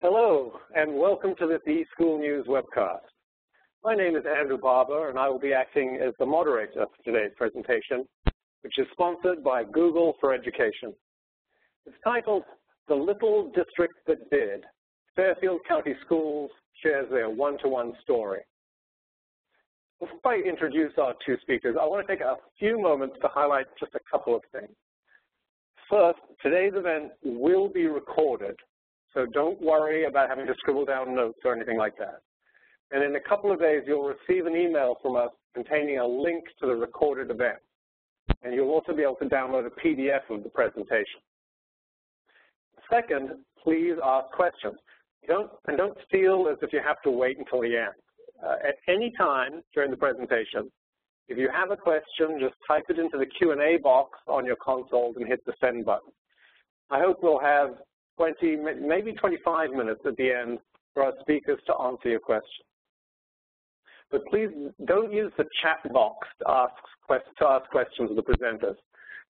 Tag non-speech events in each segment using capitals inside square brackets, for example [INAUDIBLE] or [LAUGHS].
Hello, and welcome to this eSchool News webcast. My name is Andrew Barber, and I will be acting as the moderator for today's presentation, which is sponsored by Google for Education. It's titled, The Little District That Did. Fairfield County Schools shares their one-to-one -one story. Before I introduce our two speakers, I want to take a few moments to highlight just a couple of things. First, today's event will be recorded, so don't worry about having to scribble down notes or anything like that. And in a couple of days, you'll receive an email from us containing a link to the recorded event. And you'll also be able to download a PDF of the presentation. Second, please ask questions. Don't, and don't feel as if you have to wait until the end. Uh, at any time during the presentation, if you have a question, just type it into the Q&A box on your console and hit the send button. I hope we'll have 20, maybe 25 minutes at the end for our speakers to answer your questions. But please don't use the chat box to ask, to ask questions of the presenters.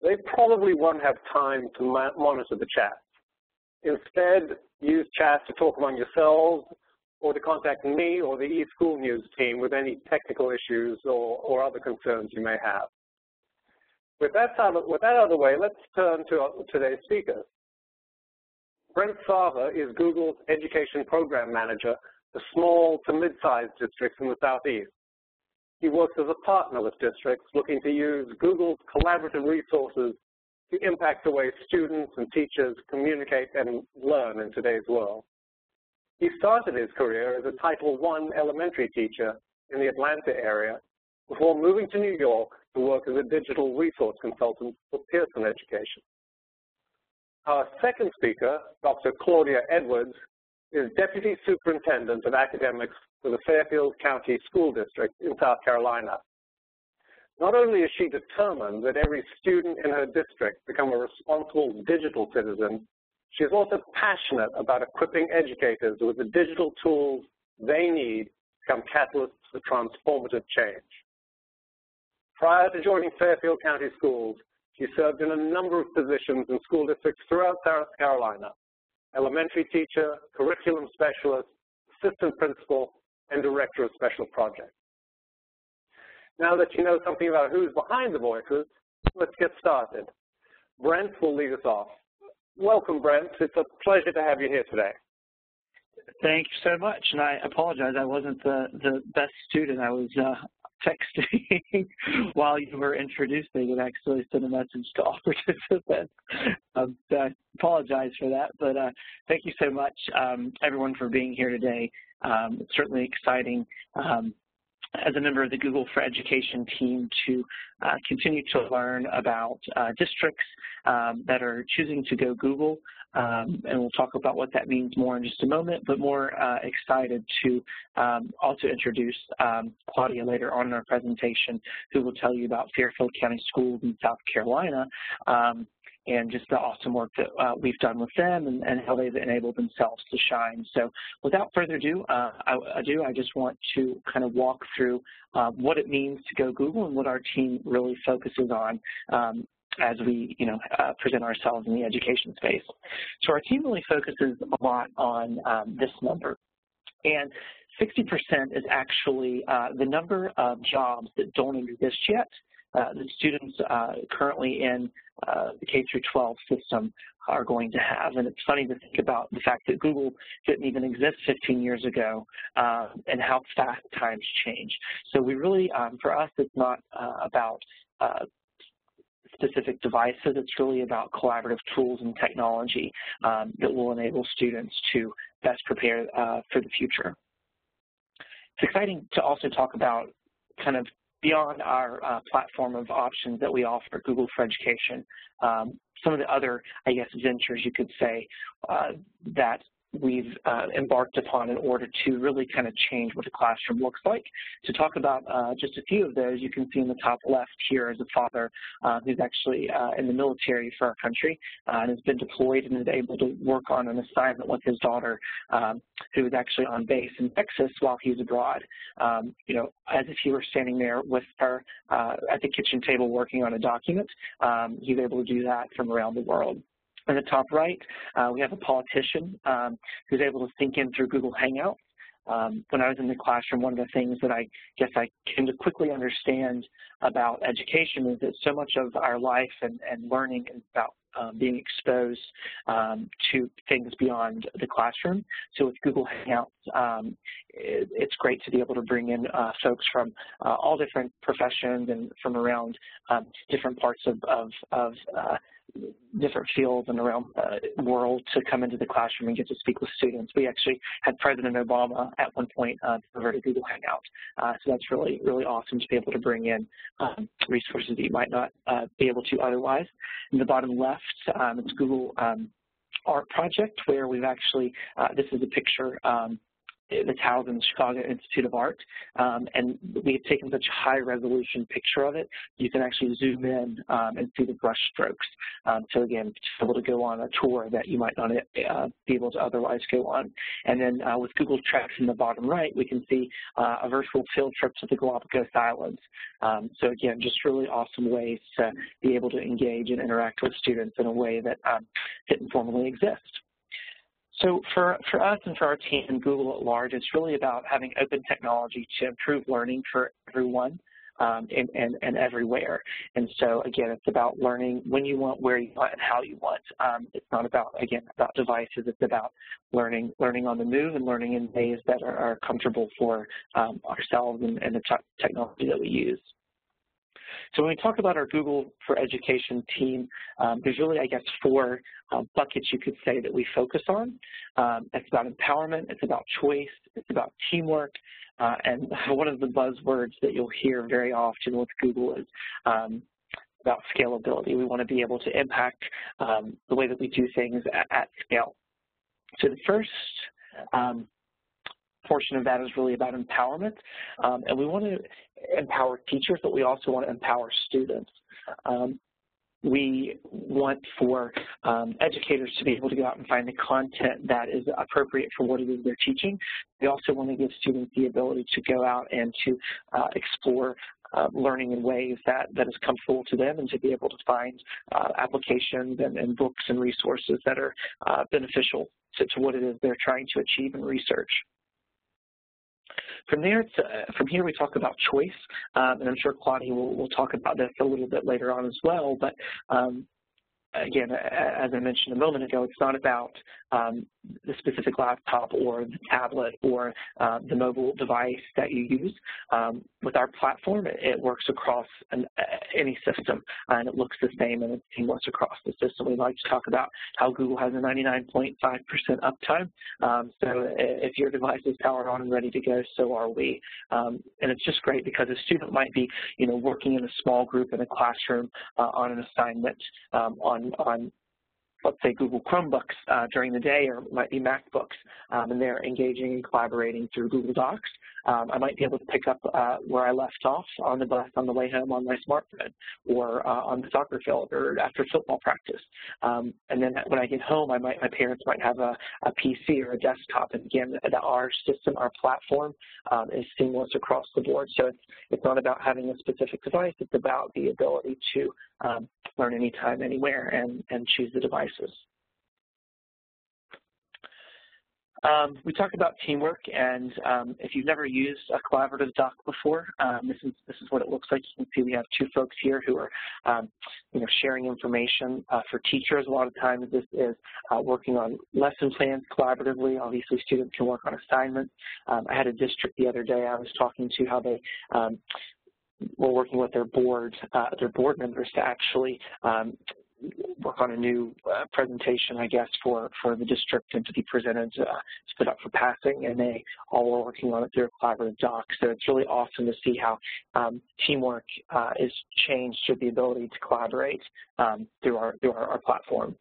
They probably won't have time to monitor the chat. Instead, use chat to talk among yourselves or to contact me or the eSchool News team with any technical issues or, or other concerns you may have. With that, with that out of the way, let's turn to today's speakers. Brent Sava is Google's Education Program Manager for small to mid-sized districts in the Southeast. He works as a partner with districts looking to use Google's collaborative resources to impact the way students and teachers communicate and learn in today's world. He started his career as a Title I elementary teacher in the Atlanta area before moving to New York to work as a digital resource consultant for Pearson Education. Our second speaker, Dr. Claudia Edwards, is Deputy Superintendent of Academics for the Fairfield County School District in South Carolina. Not only is she determined that every student in her district become a responsible digital citizen, she is also passionate about equipping educators with the digital tools they need to become catalysts for transformative change. Prior to joining Fairfield County Schools, she served in a number of positions in school districts throughout South Carolina, elementary teacher, curriculum specialist, assistant principal, and director of special projects. Now that you know something about who's behind the voices, let's get started. Brent will lead us off. Welcome, Brent. It's a pleasure to have you here today. Thank you so much, and I apologize. I wasn't the, the best student. I was uh, texting [LAUGHS] while you were introducing and actually sent a message to all [LAUGHS] participants. Um, so I apologize for that, but uh, thank you so much, um, everyone, for being here today. Um, it's certainly exciting um, as a member of the Google for Education team to uh, continue to learn about uh, districts um, that are choosing to go Google, um, and we'll talk about what that means more in just a moment, but more uh, excited to um, also introduce um, Claudia later on in our presentation, who will tell you about Fairfield County Schools in South Carolina, um, and just the awesome work that uh, we've done with them and, and, how they've enabled themselves to shine. So without further ado, uh, I, I, do, I just want to kind of walk through uh, what it means to go Google and what our team really focuses on um, as we, you know, uh, present ourselves in the education space. So our team really focuses a lot on um, this number. And 60% is actually uh, the number of jobs that don't exist yet the students uh, currently in uh, the K through 12 system are going to have. And it's funny to think about the fact that Google didn't even exist 15 years ago uh, and how fast times change. So we really, um, for us, it's not uh, about uh, specific devices. It's really about collaborative tools and technology um, that will enable students to best prepare for the future. It's exciting to also talk about kind of beyond our uh, platform of options that we offer, Google for Education, um, some of the other, I guess, ventures you could say uh, that we've uh, embarked upon in order to really kind of change what a classroom looks like. To talk about uh, just a few of those, you can see in the top left here is a father uh, who's actually in the military for our country and has been deployed and is able to work on an assignment with his daughter um, who is actually on base in Texas while he's abroad. Um, you know, as if he were standing there with her at the kitchen table working on a document, um, he's able to do that from around the world. In the top right, uh, we have a politician um, who's able to sync in through Google Hangouts. Um, when I was in the classroom, one of the things that I guess I came to quickly understand about education is that so much of our life and, and learning is about um, being exposed um, to things beyond the classroom. So with Google Hangouts, um, it, it's great to be able to bring in uh, folks from uh, all different professions and from around um, different parts of, of, of uh, different fields and around the world to come into the classroom and get to speak with students. We actually had President Obama at one point uh, over to Google Hangout. Uh, so that's really, really awesome to be able to bring in um, resources that you might not uh, be able to otherwise. In the bottom left, um, it's Google um, Art Project, where we've actually, uh, this is a picture um, that's housed in the Chicago Institute of Art. Um, and we have taken such a high resolution picture of it, you can actually zoom in um, and see the brush strokes. Um, so again, able to go on a tour that you might not uh, be able to otherwise go on. And then uh, with Google Treks in the bottom right, we can see uh, a virtual field trip to the Galapagos Islands. Um, so again, just really awesome ways to be able to engage and interact with students in a way that um, didn't formally exist. So for, for us and for our team and Google at large, it's really about having open technology to improve learning for everyone um, and, and, and, everywhere. And so again, it's about learning when you want, where you want, and how you want. Um, it's not about, again, about devices. It's about learning learning on the move and learning in ways that are, are comfortable for um, ourselves and, and the technology that we use. So when we talk about our Google for Education team, um, there's really, I guess, four uh, buckets you could say that we focus on. Um, it's about empowerment, it's about choice, it's about teamwork, uh, and [LAUGHS] one of the buzzwords that you'll hear very often with Google is um, about scalability. We want to be able to impact um, the way that we do things at, at scale. So the first um, portion of that is really about empowerment. Um, and we want to empower teachers, but we also want to empower students. Um, we want for um, educators to be able to go out and find the content that is appropriate for what it is they're teaching. We also want to give students the ability to go out and to uh, explore uh, learning in ways that, that is comfortable to them and to be able to find uh, applications and, and, books and resources that are uh, beneficial to, to what it is they're trying to achieve in research. From there, uh, from here we talk about choice, um, and I'm sure Claudia will, will talk about this a little bit later on as well, but um, again, as I mentioned a moment ago, it's not about um, the specific laptop or the tablet or uh, the mobile device that you use. Um, with our platform, it, it works across an, uh, any system, and it looks the same and it's seamless across the system. We like to talk about how Google has a 99.5% uptime. Um, so if your device is powered on and ready to go, so are we. Um, and it's just great because a student might be, you know, working in a small group in a classroom uh, on an assignment um, on on let's say Google Chromebooks uh, during the day or it might be MacBooks, um, and they're engaging and collaborating through Google Docs. Um, I might be able to pick up uh, where I left off on the bus on the way home on my smartphone or uh, on the soccer field or after football practice. Um, and then when I get home, I might, my parents might have a, a PC or a desktop. And again, our system, our platform um, is seamless across the board. So it's, it's not about having a specific device. It's about the ability to um, learn anytime, anywhere, and, and choose the devices. Um, we talked about teamwork, and um, if you've never used a collaborative doc before, um, this is this is what it looks like. You can see we have two folks here who are, um, you know, sharing information uh, for teachers. A lot of times, this is uh, working on lesson plans collaboratively. Obviously, students can work on assignments. Um, I had a district the other day. I was talking to how they um, were working with their board, uh, their board members to actually um, work on a new uh, presentation, I guess, for, for the district and to be presented uh, up for passing, and they all were working on it through a collaborative doc. So it's really awesome to see how um, teamwork uh, is changed through the ability to collaborate um, through, our, through our, our platform.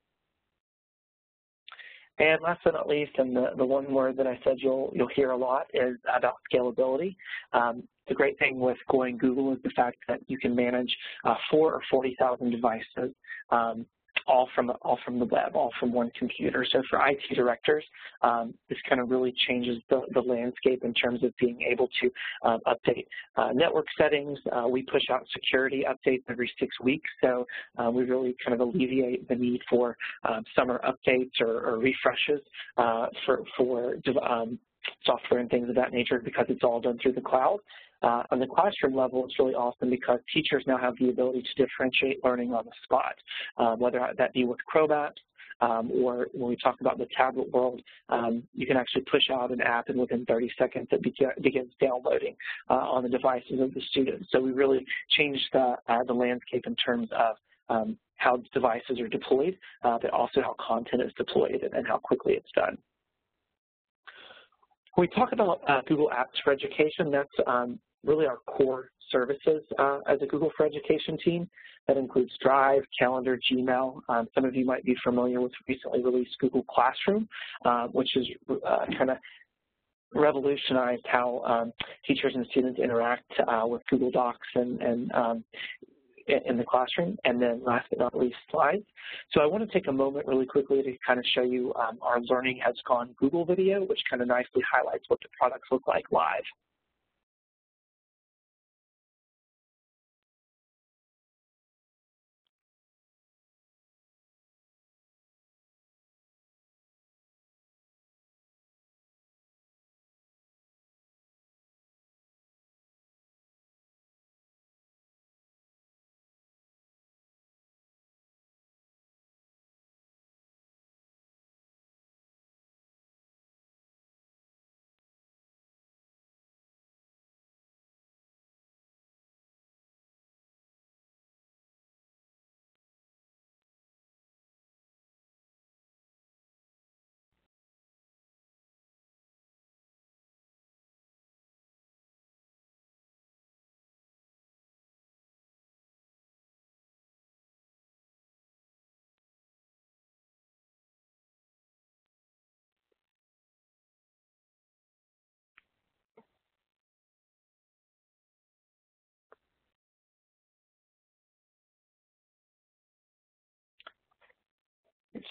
And last but not least, and the, the one word that I said you'll, you'll hear a lot is about scalability. Um, the great thing with going Google is the fact that you can manage uh, four or 40,000 devices um, all from all from the web, all from one computer. So for IT directors, um, this kind of really changes the, the landscape in terms of being able to um, update uh, network settings. Uh, we push out security updates every six weeks, so uh, we really kind of alleviate the need for um, summer updates or, or refreshes uh, for for um, software and things of that nature because it's all done through the cloud. Uh, on the classroom level, it's really awesome because teachers now have the ability to differentiate learning on the spot, uh, whether that be with apps um, or when we talk about the tablet world, um, you can actually push out an app and within 30 seconds it begins downloading uh, on the devices of the students. So we really changed the, uh, the landscape in terms of um, how devices are deployed, uh, but also how content is deployed and, and how quickly it's done. When we talk about uh, Google Apps for Education, that's um, really our core services uh, as a Google for Education team. That includes Drive, Calendar, Gmail. Um, some of you might be familiar with recently released Google Classroom, uh, which has uh, kind of revolutionized how um, teachers and students interact uh, with Google Docs and, and um, in the classroom, and then last but not least, slides. So I want to take a moment really quickly to kind of show you um, our Learning Has Gone Google video, which kind of nicely highlights what the products look like live.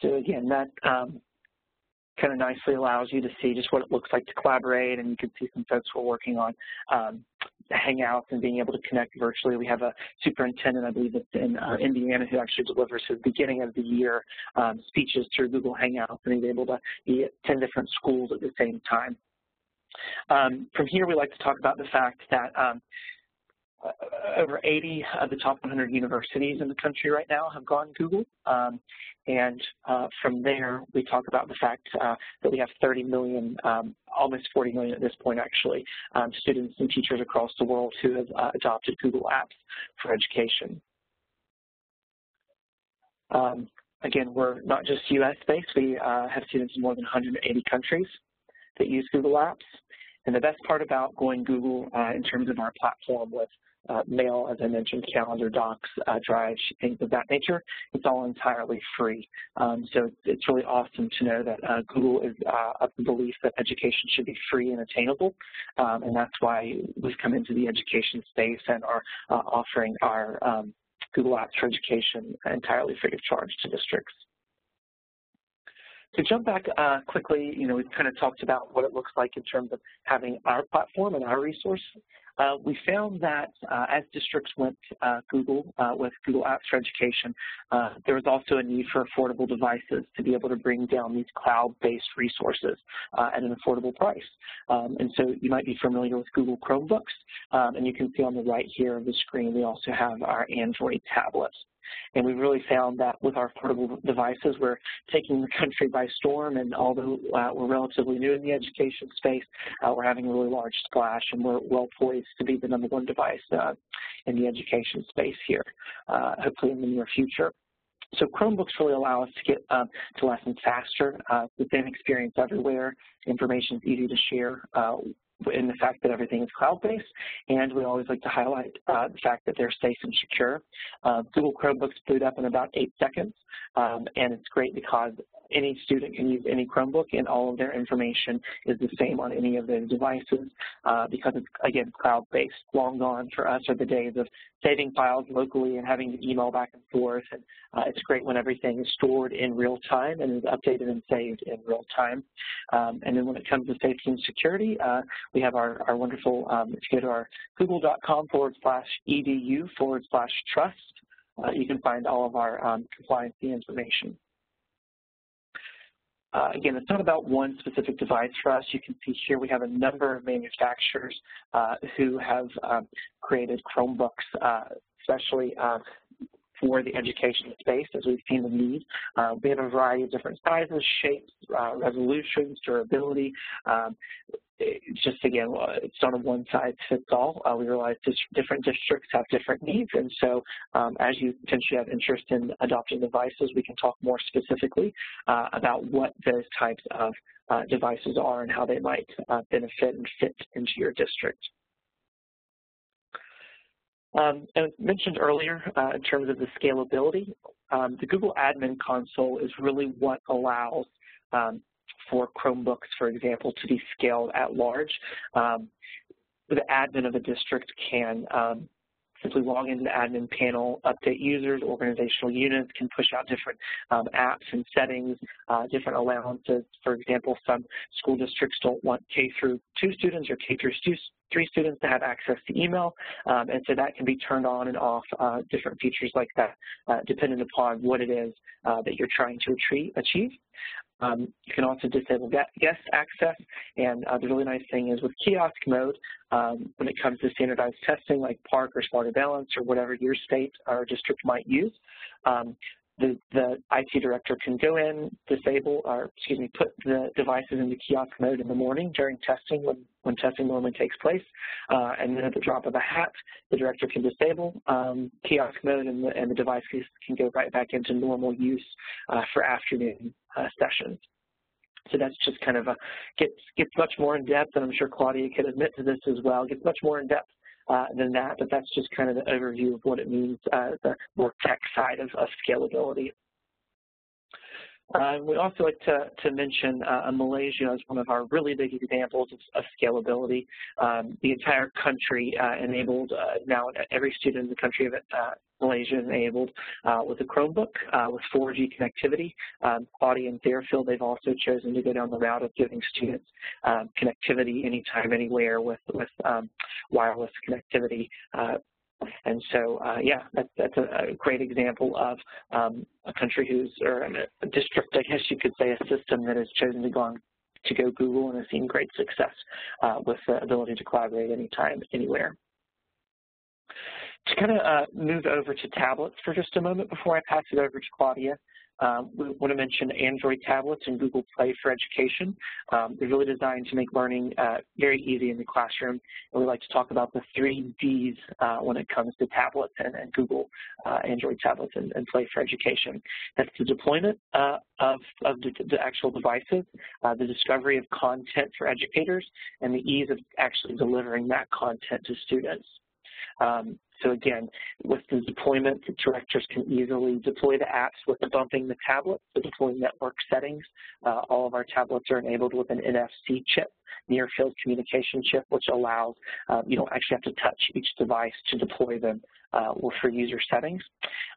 So again, that um, kind of nicely allows you to see just what it looks like to collaborate, and you can see some folks who are working on um, Hangouts and being able to connect virtually. We have a superintendent, I believe it's in uh, Indiana, who actually delivers his beginning of the year um, speeches through Google Hangouts, and he's able to be at 10 different schools at the same time. Um, from here, we like to talk about the fact that um, over 80 of the top 100 universities in the country right now have gone Google. Um, and uh, from there, we talk about the fact uh, that we have 30 million, um, almost 40 million at this point actually, um, students and teachers across the world who have uh, adopted Google Apps for education. Um, again, we're not just US-based. We uh, have students in more than 180 countries that use Google Apps. And the best part about going Google uh, in terms of our platform with uh, mail, as I mentioned, calendar, docs, uh, drive, things of that nature. It's all entirely free. Um, so it's really awesome to know that uh, Google is uh, of the belief that education should be free and attainable, um, and that's why we've come into the education space and are uh, offering our um, Google Apps for Education entirely free of charge to districts. To jump back uh, quickly, you know, we've kind of talked about what it looks like in terms of having our platform and our resources. Uh, we found that uh, as districts went uh, Google with Google Apps for Education, there was also a need for affordable devices to be able to bring down these cloud-based resources at an affordable price. Um, and so you might be familiar with Google Chromebooks, um, and you can see on the right here of the screen, we also have our Android tablets. And we really found that with our portable devices, we're taking the country by storm, and although uh, we're relatively new in the education space, uh, we're having a really large splash, and we're well poised to be the number one device uh, in the education space here, uh, hopefully in the near future. So Chromebooks really allow us to get um, to lessons faster, uh, the same experience everywhere. Information is easy to share uh, in the fact that everything is cloud-based, and we always like to highlight uh, the fact that they're safe and secure. Uh, Google Chromebooks boot up in about eight seconds, um, and it's great because any student can use any Chromebook and all of their information is the same on any of those devices uh, because it's, again, cloud-based. Long gone for us are the days of saving files locally and having to email back and forth. And uh, it's great when everything is stored in real time and is updated and saved in real time. Um, and then when it comes to safety and security, uh, we have our, our wonderful, um, if you go to our google.com forward slash edu forward slash trust, uh, you can find all of our um, compliancy information. Uh, again, it's not about one specific device for us. You can see here we have a number of manufacturers uh, who have um, created Chromebooks, uh, especially uh, for the education space as we've seen the need. Uh, we have a variety of different sizes, shapes, uh, resolutions, durability. Um, just, again, it's not a one-size-fits-all. Uh, we realize different districts have different needs, and so um, as you potentially have interest in adopting devices, we can talk more specifically uh, about what those types of uh, devices are and how they might uh, benefit and fit into your district. Um, and mentioned earlier, uh, in terms of the scalability, um, the Google Admin Console is really what allows um, for Chromebooks, for example, to be scaled at large. Um, the admin of a district can um, simply log into the admin panel, update users, organizational units, can push out different um, apps and settings, uh, different allowances. For example, some school districts don't want K through 2 students or K through three students to have access to email, um, and so that can be turned on and off, uh, different features like that, uh, depending upon what it is uh, that you're trying to achieve. Um, you can also disable guest access, and uh, the really nice thing is with kiosk mode, um, when it comes to standardized testing like PARCC or Smarter Balance or whatever your state or district might use, um, the, the IT director can go in, disable, or excuse me, put the devices into kiosk mode in the morning during testing when, when testing normally takes place. Uh, and then at the drop of a hat, the director can disable um, kiosk mode and the, and the device can go right back into normal use uh, for afternoon uh, sessions. So that's just kind of a, gets, gets much more in depth, and I'm sure Claudia could admit to this as well, gets much more in depth than that, but that's just kind of the overview of what it means, uh, the more tech side of, of scalability. Uh, we also like to, to mention uh, Malaysia as one of our really big examples of, of scalability. Um, the entire country uh, enabled, uh, now every student in the country of uh, Malaysia enabled uh, with a Chromebook uh, with 4G connectivity. Um, Claudia and Fairfield, they've also chosen to go down the route of giving students um, connectivity anytime, anywhere with, with um, wireless connectivity uh, and so, uh, yeah, that, that's a, a, great example of um, a country who's, or a district, I guess you could say, a system that has chosen to go on to go Google and has seen great success uh, with the ability to collaborate anytime, anywhere. To kind of uh, move over to tablets for just a moment before I pass it over to Claudia, um, we want to mention Android tablets and Google Play for Education. Um, they're really designed to make learning uh, very easy in the classroom. And we like to talk about the three Ds uh, when it comes to tablets and, and Google uh, Android tablets and, and, Play for Education. That's the deployment uh, of, of the, the, actual devices, uh, the discovery of content for educators, and the ease of actually delivering that content to students. Um, so again, with the deployment, the directors can easily deploy the apps with the bumping the tablet, the deploy network settings. Uh, all of our tablets are enabled with an NFC chip, near field communication chip, which allows, uh, you don't actually have to touch each device to deploy them uh, for user settings.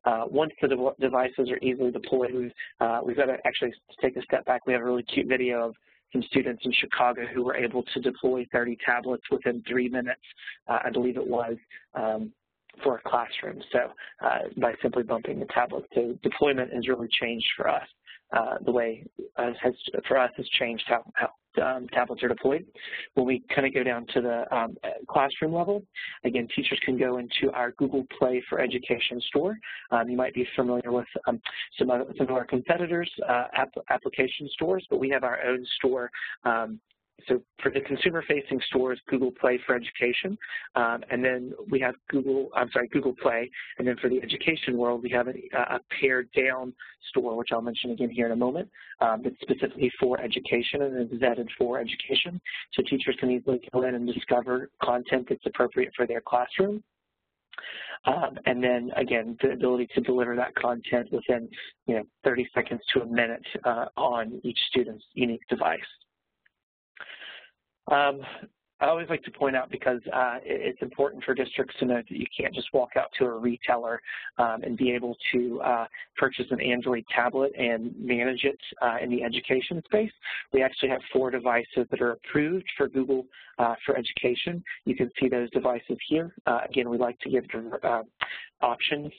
Uh, once the de devices are easily deployed, we've, uh, we've got to actually take a step back. We have a really cute video of some students in Chicago who were able to deploy 30 tablets within three minutes, uh, I believe it was, um, for a classroom. So uh, by simply bumping the tablet, so deployment has really changed for us. Uh, the way uh, has for us has changed how, how um, tablets are deployed. When we kind of go down to the um, classroom level, again, teachers can go into our Google Play for Education store. Um, you might be familiar with um, some, of, some of our competitors' uh, app application stores, but we have our own store um, so for the consumer-facing stores, Google Play for Education, um, and then we have Google, I'm sorry, Google Play, and then for the education world, we have a, a pared down store, which I'll mention again here in a moment, um, specifically for education and is vetted for education. So teachers can easily go in and discover content that's appropriate for their classroom. Um, and then again, the ability to deliver that content within you know 30 seconds to a minute uh, on each student's unique device. Um, I always like to point out because uh, it's important for districts to know that you can't just walk out to a retailer um, and be able to uh, purchase an Android tablet and manage it uh, in the education space. We actually have four devices that are approved for Google uh, for Education. You can see those devices here. Uh, again, we like to give uh, options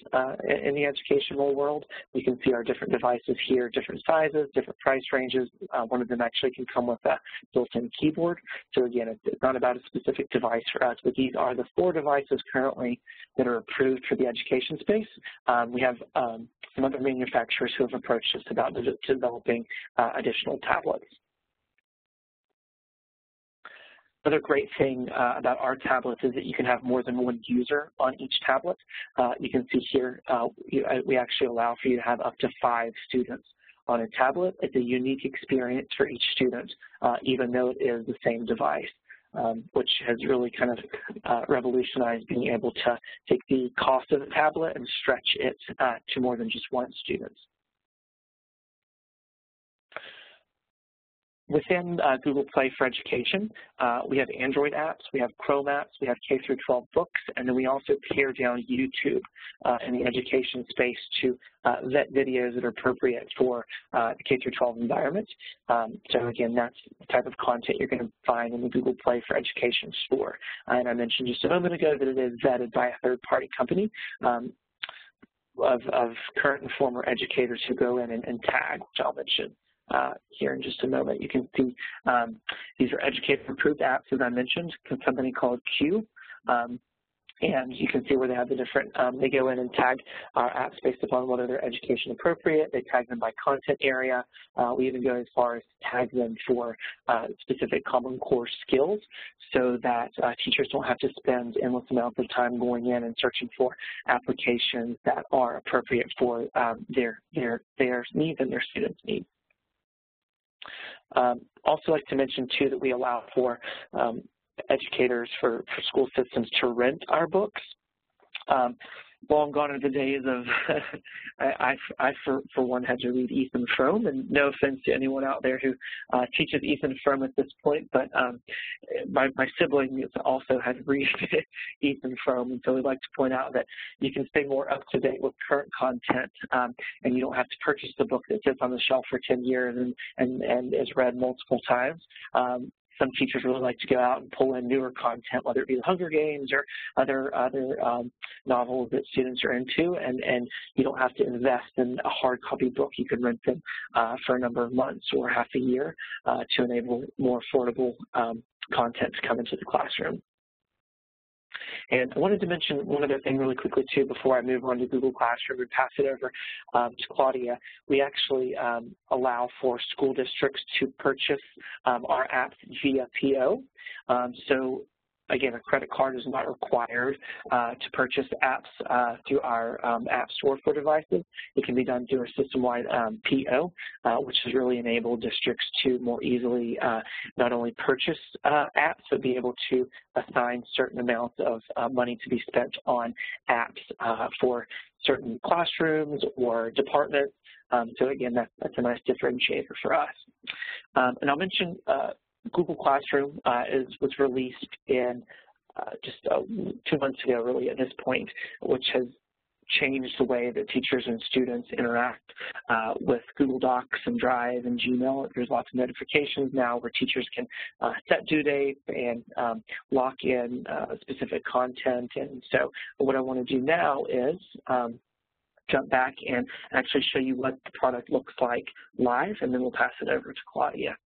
in the educational world. You can see our different devices here, different sizes, different price ranges. One of them actually can come with a built-in keyboard. So again, it's not about a specific device for us, but these are the four devices currently that are approved for the education space. Um, we have um, some other manufacturers who have approached us about de developing uh, additional tablets. Another great thing uh, about our tablets is that you can have more than one user on each tablet. Uh, you can see here, uh, you, uh, we actually allow for you to have up to five students on a tablet. It's a unique experience for each student, uh, even though it is the same device. Um, which has really kind of uh, revolutionized being able to take the cost of the tablet and stretch it to more than just one student. Within uh, Google Play for Education, uh, we have Android apps, we have Chrome apps, we have K-12 books, and then we also pare down YouTube uh, in the education space to uh, vet videos that are appropriate for uh, the K-12 environment. Um, so again, that's the type of content you're going to find in the Google Play for Education store. and I mentioned just a moment ago that it is vetted by a third-party company. Um, of, of, current and former educators who go in and, and tag, which I'll mention uh, here in just a moment. You can see um, these are educator-approved apps, as I mentioned, a company called Q. Um, and you can see where they have the different, um, they go in and tag our apps based upon whether they're education appropriate. They tag them by content area. Uh, we even go as far as tag them for uh, specific Common Core skills so that uh, teachers don't have to spend endless amounts of time going in and searching for applications that are appropriate for um, their, their, their needs and their students' needs. Um, also like to mention too that we allow for um, educators for, for school systems to rent our books. Um, long gone are the days of [LAUGHS] I, I, I, for, for one had to read Ethan Frome, and no offense to anyone out there who uh, teaches Ethan Frome at this point, but um, my, my siblings also had [LAUGHS] read Ethan Frome, and so we'd like to point out that you can stay more up to date with current content, um, and you don't have to purchase the book that sits on the shelf for 10 years and, and, and is read multiple times. Um, some teachers really like to go out and pull in newer content, whether it be the Hunger Games or other other um, novels that students are into, and, and you don't have to invest in a hard copy book. You can rent them uh, for a number of months or half a year uh, to enable more affordable um, content to come into the classroom. And I wanted to mention one other thing really quickly too before I move on to Google Classroom and pass it over um, to Claudia. We actually um, allow for school districts to purchase um, our apps via PO. Um, so again, a credit card is not required uh, to purchase apps uh, through our um, App Store for devices. It can be done through a system-wide um, PO, uh, which has really enabled districts to more easily uh, not only purchase uh, apps, but be able to assign certain amounts of uh, money to be spent on apps for certain classrooms or departments. Um, so again, that, that's a nice differentiator for us. Um, and I'll mention Google Classroom uh, is was released in uh, just uh, two months ago, really, at this point, which has changed the way that teachers and students interact uh, with Google Docs and Drive and Gmail. There's lots of notifications now where teachers can uh, set due dates and um, lock in uh, specific content. And so what I want to do now is um, jump back and actually show you what the product looks like live, and then we'll pass it over to Claudia.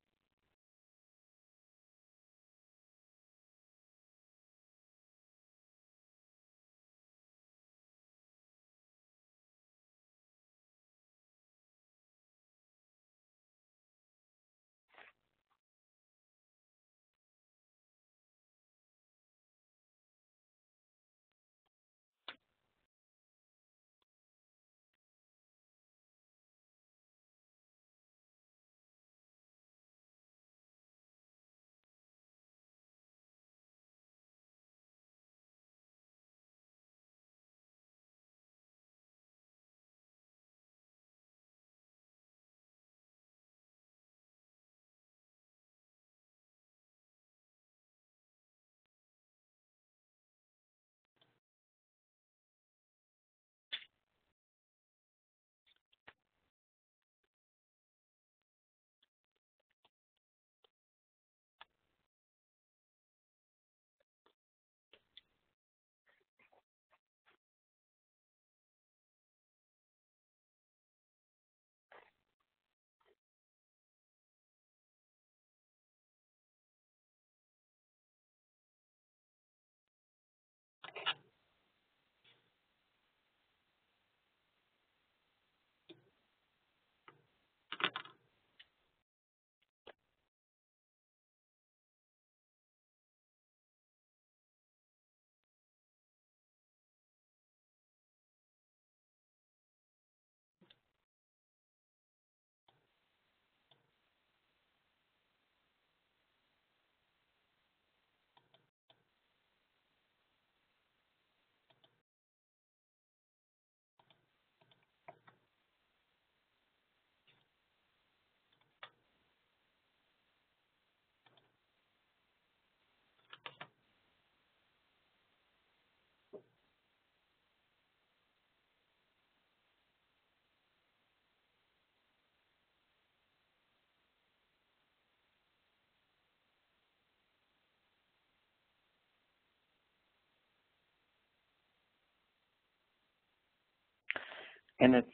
And it's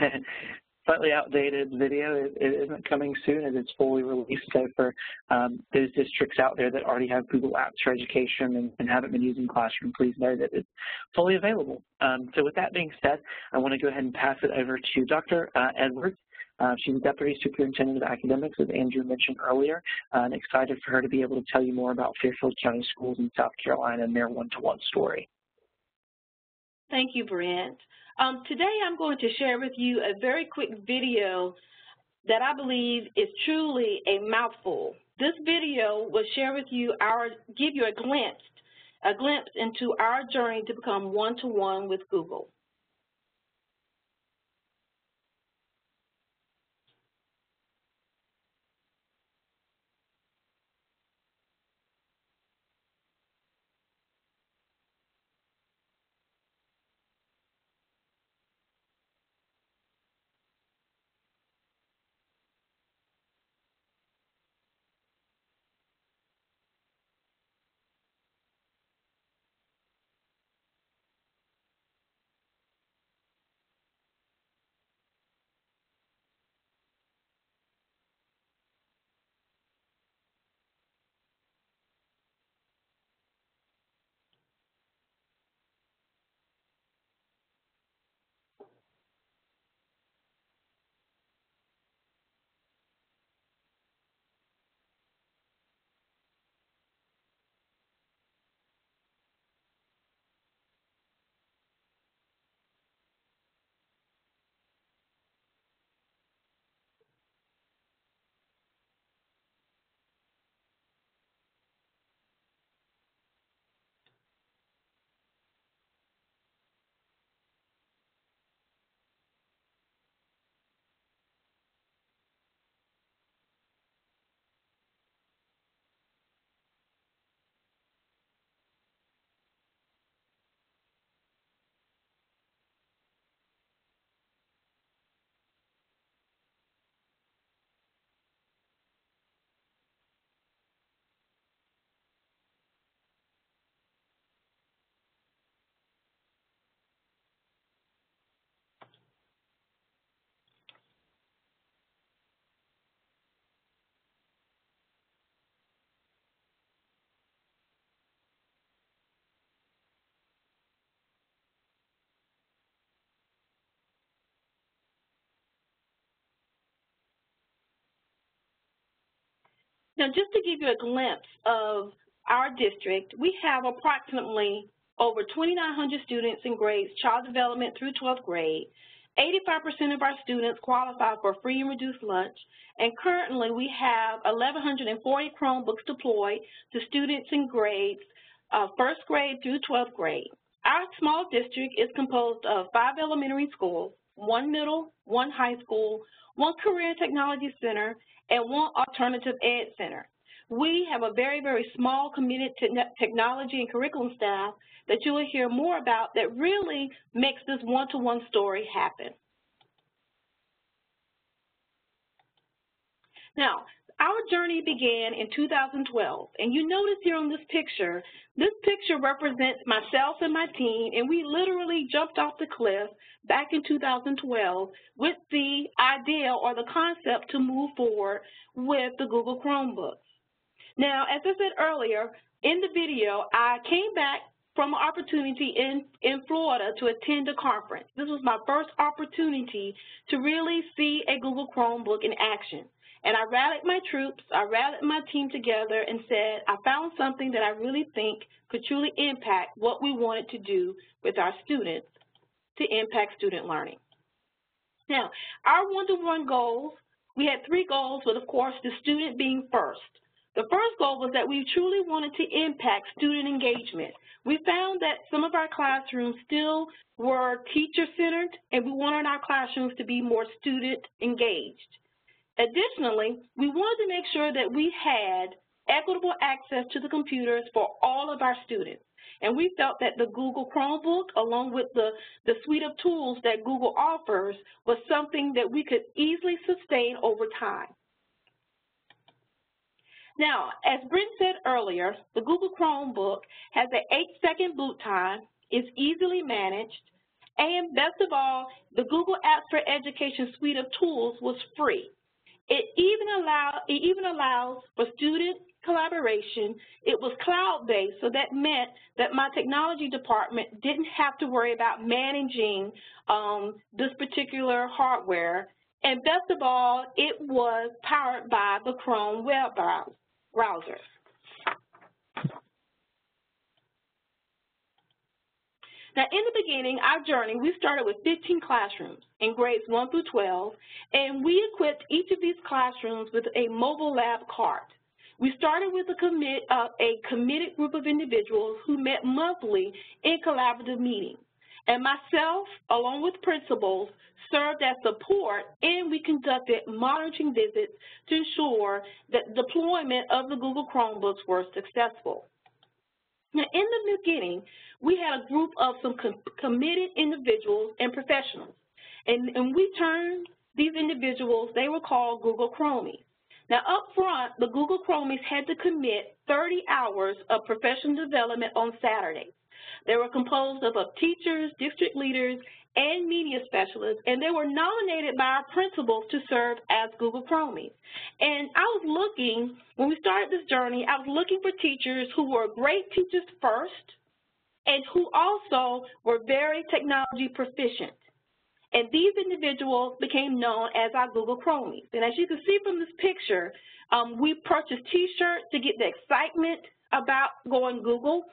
[LAUGHS] slightly outdated video. It, it isn't coming soon as it's fully released. So for um, those districts out there that already have Google Apps for Education and, and, haven't been using Classroom, please know that it's fully available. Um, so with that being said, I want to go ahead and pass it over to Dr. Uh, Edwards. Uh, she's the Deputy Superintendent of Academics, as Andrew mentioned earlier, uh, and excited for her to be able to tell you more about Fairfield County Schools in South Carolina and their one-to-one -one story. Thank you, Brent. Um, today I'm going to share with you a very quick video that I believe is truly a mouthful. This video will share with you our, give you a glimpse, a glimpse into our journey to become one-to-one -one with Google. Now, just to give you a glimpse of our district, we have approximately over 2,900 students in grades child development through 12th grade. 85% of our students qualify for free and reduced lunch, and currently we have 1,140 Chromebooks deployed to students in grades uh, first grade through 12th grade. Our small district is composed of five elementary schools, one middle, one high school, one career technology center, and one alternative ed center. We have a very, very small committed technology and curriculum staff that you will hear more about that really makes this one-to-one -one story happen. Now, our journey began in 2012, and you notice here on this picture, this picture represents myself and my team, and we literally jumped off the cliff back in 2012 with the idea or the concept to move forward with the Google Chromebooks. Now, as I said earlier, in the video, I came back from an opportunity in, in Florida to attend a conference. This was my first opportunity to really see a Google Chromebook in action. And I rallied my troops, I rallied my team together and said, I found something that I really think could truly impact what we wanted to do with our students to impact student learning. Now, our one-to-one -one goals, we had three goals, but of course the student being first. The first goal was that we truly wanted to impact student engagement. We found that some of our classrooms still were teacher-centered, and we wanted our classrooms to be more student engaged. Additionally, we wanted to make sure that we had equitable access to the computers for all of our students. And we felt that the Google Chromebook, along with the, the suite of tools that Google offers, was something that we could easily sustain over time. Now, as Brent said earlier, the Google Chromebook has an eight-second boot time, is easily managed, And best of all, the Google Apps for Education suite of tools was free. It even, allow, it even allows for student collaboration. It was cloud-based, so that meant that my technology department didn't have to worry about managing um, this particular hardware. And best of all, it was powered by the Chrome web browser. Now, in the beginning, our journey, we started with 15 classrooms in grades 1 through 12, and we equipped each of these classrooms with a mobile lab cart. We started with a, commit, uh, a committed group of individuals who met monthly in collaborative meetings. And myself, along with principals, served as support, and we conducted monitoring visits to ensure that deployment of the Google Chromebooks were successful. Now, in the beginning, we had a group of some com committed individuals and professionals, and, and we turned these individuals, they were called Google Chromies. Now, up front, the Google Chromies had to commit 30 hours of professional development on Saturdays. They were composed of, of teachers, district leaders, and media specialists, and they were nominated by our principals to serve as Google Chromies. And I was looking, when we started this journey, I was looking for teachers who were great teachers first and who also were very technology proficient. And these individuals became known as our Google Chromies. And as you can see from this picture, um, we purchased T-shirts to get the excitement about going Google.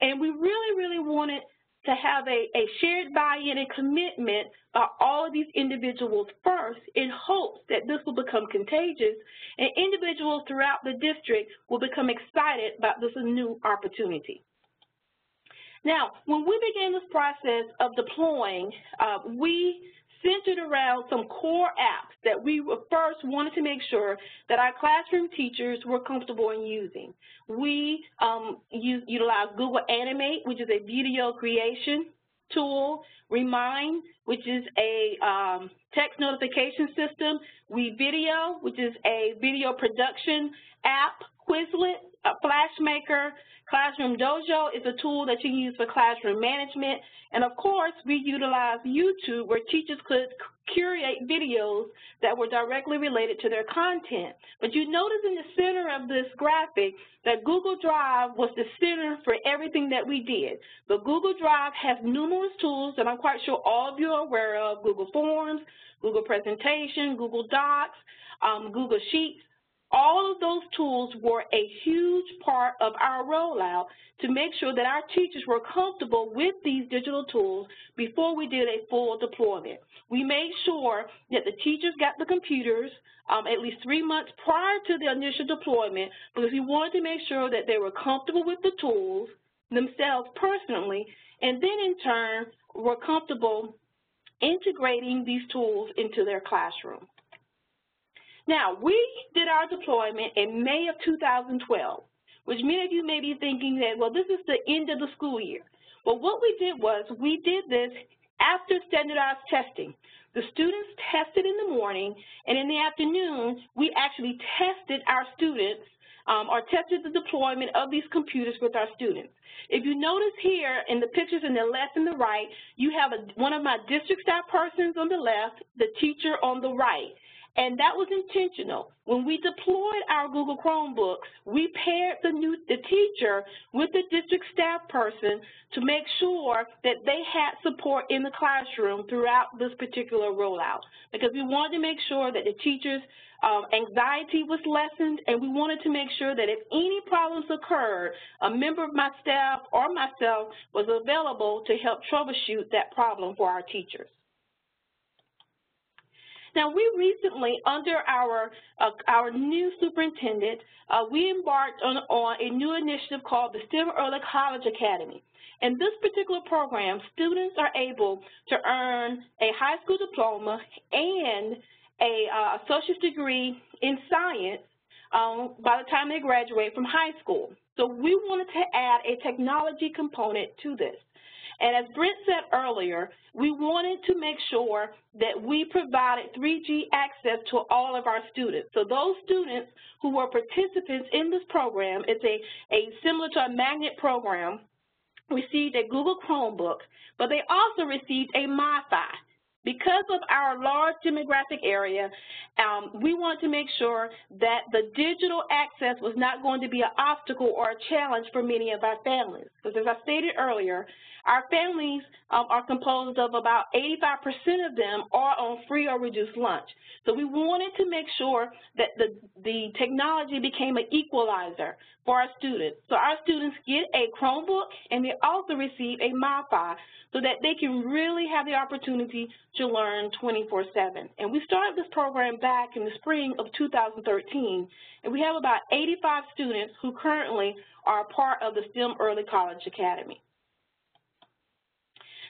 And we really, really wanted to have a, a shared buy-in and commitment by all of these individuals first in hopes that this will become contagious and individuals throughout the district will become excited about this new opportunity. Now, when we began this process of deploying, uh, we centered around some core apps that we first wanted to make sure that our classroom teachers were comfortable in using. We um, use, utilize Google Animate, which is a video creation tool, Remind, which is a um, text notification system, WeVideo, which is a video production app, Quizlet, FlashMaker, Classroom Dojo is a tool that you can use for classroom management. And of course, we utilize YouTube where teachers could curate videos that were directly related to their content. But you notice in the center of this graphic that Google Drive was the center for everything that we did. But Google Drive has numerous tools that I'm quite sure all of you are aware of, Google Forms, Google Presentation, Google Docs, um, Google Sheets, all of those tools were a huge part of our rollout to make sure that our teachers were comfortable with these digital tools before we did a full deployment. We made sure that the teachers got the computers um, at least three months prior to the initial deployment because we wanted to make sure that they were comfortable with the tools themselves personally and then in turn were comfortable integrating these tools into their classroom. Now, we did our deployment in May of 2012, which many of you may be thinking that, well, this is the end of the school year. But what we did was we did this after standardized testing. The students tested in the morning, and in the afternoon, we actually tested our students um, or tested the deployment of these computers with our students. If you notice here in the pictures in the left and the right, you have a, one of my district staff persons on the left, the teacher on the right. And that was intentional. When we deployed our Google Chromebooks, we paired the, new, the teacher with the district staff person to make sure that they had support in the classroom throughout this particular rollout. Because we wanted to make sure that the teachers' um, anxiety was lessened, and we wanted to make sure that if any problems occurred, a member of my staff or myself was available to help troubleshoot that problem for our teachers. Now, we recently, under our uh, our new superintendent, uh, we embarked on, on a new initiative called the STEM Early College Academy. In this particular program, students are able to earn a high school diploma and a uh, associate's degree in science um, by the time they graduate from high school. So we wanted to add a technology component to this. And as Brent said earlier, we wanted to make sure that we provided 3G access to all of our students. So those students who were participants in this program, it's a, a similar to a magnet program, received a Google Chromebook, but they also received a MiFi. Because of our large demographic area, um, we wanted to make sure that the digital access was not going to be an obstacle or a challenge for many of our families. Because as I stated earlier, our families um, are composed of about 85% of them are on free or reduced lunch. So we wanted to make sure that the, the technology became an equalizer for our students. So our students get a Chromebook and they also receive a MiFi so that they can really have the opportunity to learn 24-7. And we started this program back in the spring of 2013, and we have about 85 students who currently are a part of the STEM Early College Academy.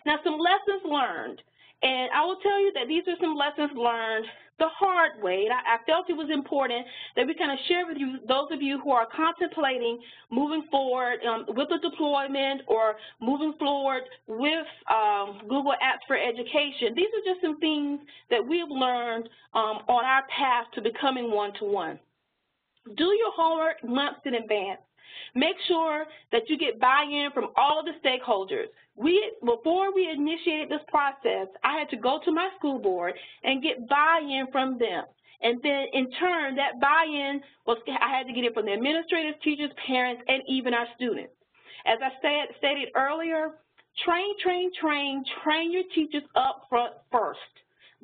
Now, some lessons learned. And I will tell you that these are some lessons learned the hard way. And I, I felt it was important that we kind of share with you, those of you who are contemplating moving forward um, with a deployment or moving forward with um, Google Apps for Education. These are just some things that we've learned um, on our path to becoming one-to-one. -one. Do your homework months in advance. Make sure that you get buy-in from all the stakeholders. We, before we initiated this process, I had to go to my school board and get buy-in from them. And then in turn, that buy-in was, I had to get it from the administrators, teachers, parents, and even our students. As I said, stated earlier, train, train, train, train your teachers up front first.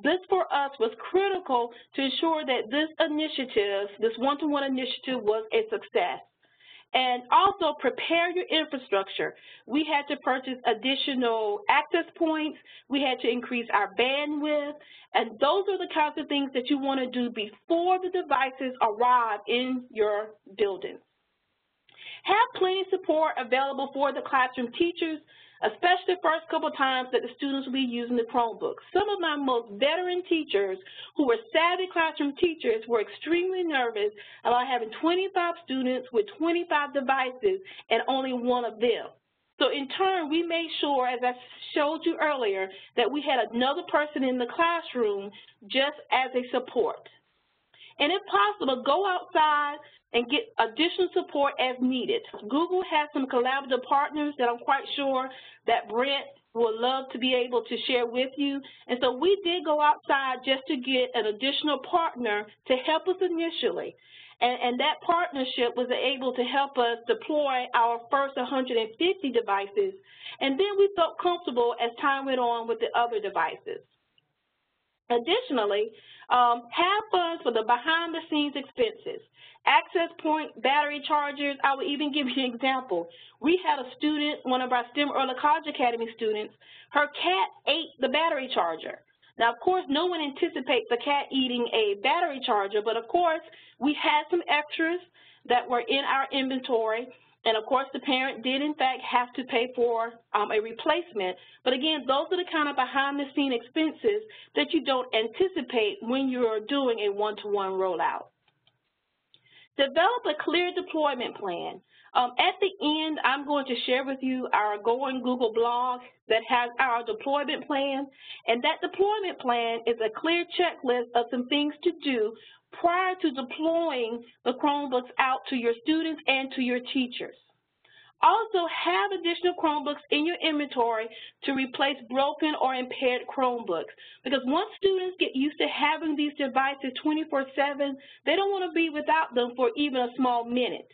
This for us was critical to ensure that this initiative, this one-to-one -one initiative was a success. And also prepare your infrastructure. We had to purchase additional access points. We had to increase our bandwidth. And those are the kinds of things that you want to do before the devices arrive in your building. Have plenty of support available for the classroom teachers especially the first couple times that the students will be using the Chromebook. Some of my most veteran teachers who were savvy classroom teachers were extremely nervous about having 25 students with 25 devices and only one of them. So in turn, we made sure, as I showed you earlier, that we had another person in the classroom just as a support. And if possible, go outside and get additional support as needed. Google has some collaborative partners that I'm quite sure that Brent would love to be able to share with you. And so we did go outside just to get an additional partner to help us initially. And, and, that partnership was able to help us deploy our first 150 devices. And then we felt comfortable as time went on with the other devices. Additionally, um, have funds for the behind-the-scenes expenses. Access point, battery chargers, I will even give you an example. We had a student, one of our STEM Early College Academy students, her cat ate the battery charger. Now, of course, no one anticipates the cat eating a battery charger, but of course, we had some extras that were in our inventory, and of course, the parent did in fact have to pay for um, a replacement. But again, those are the kind of behind the scene expenses that you don't anticipate when you're doing a one-to-one -one rollout. Develop a clear deployment plan. Um, at the end, I'm going to share with you our Going Google blog that has our deployment plan. And that deployment plan is a clear checklist of some things to do prior to deploying the Chromebooks out to your students and to your teachers. Also, have additional Chromebooks in your inventory to replace broken or impaired Chromebooks. Because once students get used to having these devices 24-7, they don't want to be without them for even a small minute.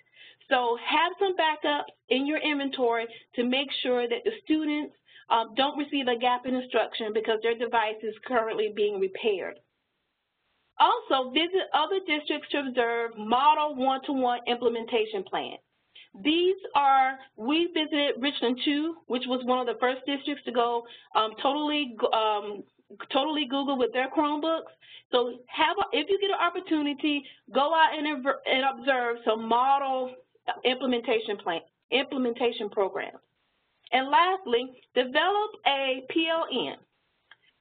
So have some backups in your inventory to make sure that the students um, don't receive a gap in instruction because their device is currently being repaired. Also, visit other districts to observe model one-to-one -one implementation plans. These are, we visited Richland 2, which was one of the first districts to go um, totally um, totally Google with their Chromebooks. So have a, if you get an opportunity, go out and, and observe some model implementation plan, implementation programs. And lastly, develop a PLN.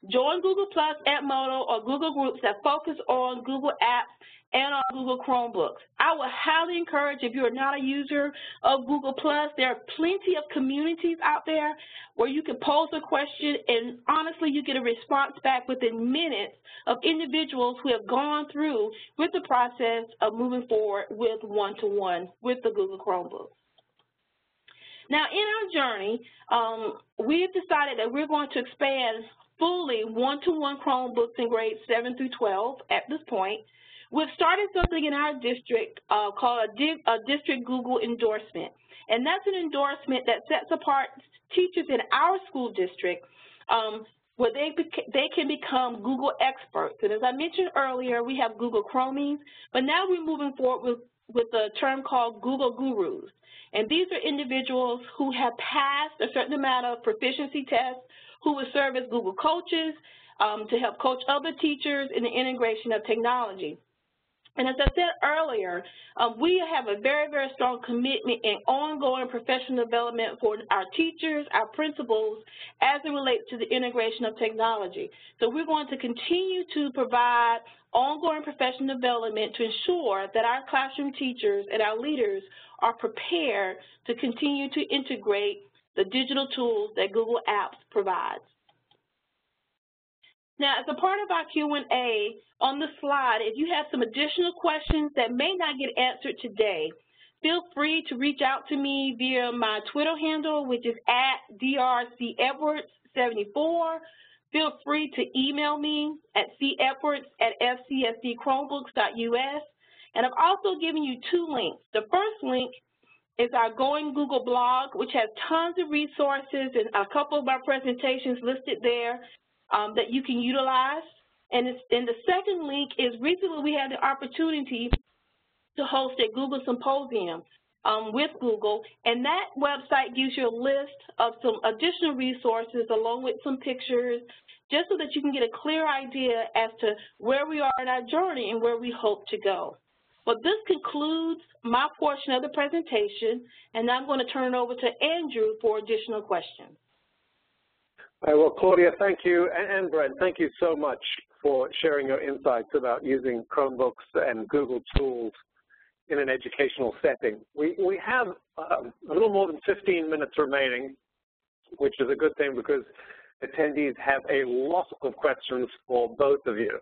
Join Google Plus, Edmodo, or Google Groups that focus on Google Apps and on Google Chromebooks. I would highly encourage, if you're not a user of Google Plus, there are plenty of communities out there where you can pose a question and honestly you get a response back within minutes of individuals who have gone through with the process of moving forward with one-to-one -one with the Google Chromebook. Now, in our journey, um, we've decided that we're going to expand fully one-to-one -one Chromebooks in grades 7 through 12 at this point. We've started something in our district uh, called a, di a district Google endorsement. And that's an endorsement that sets apart teachers in our school district um, where they, they can become Google experts. And as I mentioned earlier, we have Google Chromies, but now we're moving forward with, with a term called Google Gurus. And these are individuals who have passed a certain amount of proficiency tests, who will serve as Google coaches um, to help coach other teachers in the integration of technology. And as I said earlier, um, we have a very, very strong commitment and ongoing professional development for our teachers, our principals, as it relates to the integration of technology. So we're going to continue to provide ongoing professional development to ensure that our classroom teachers and our leaders are prepared to continue to integrate the digital tools that Google Apps provides. Now, as a part of our Q&A on the slide, if you have some additional questions that may not get answered today, feel free to reach out to me via my Twitter handle, which is at drcedwards74. Feel free to email me at cedwards at fcsdchromebooks.us. And I've also given you two links. The first link is our Going Google blog, which has tons of resources and a couple of our presentations listed there um, that you can utilize. And, and the second link is recently we had the opportunity to host a Google Symposium um, with Google, and that website gives you a list of some additional resources along with some pictures, just so that you can get a clear idea as to where we are in our journey and where we hope to go. But this concludes my portion of the presentation, and I'm going to turn it over to Andrew for additional questions. Right, well, Claudia, thank you, and, Brent, thank you so much for sharing your insights about using Chromebooks and Google tools in an educational setting. We, we have uh, a little more than 15 minutes remaining, which is a good thing because attendees have a lot of questions for both of you.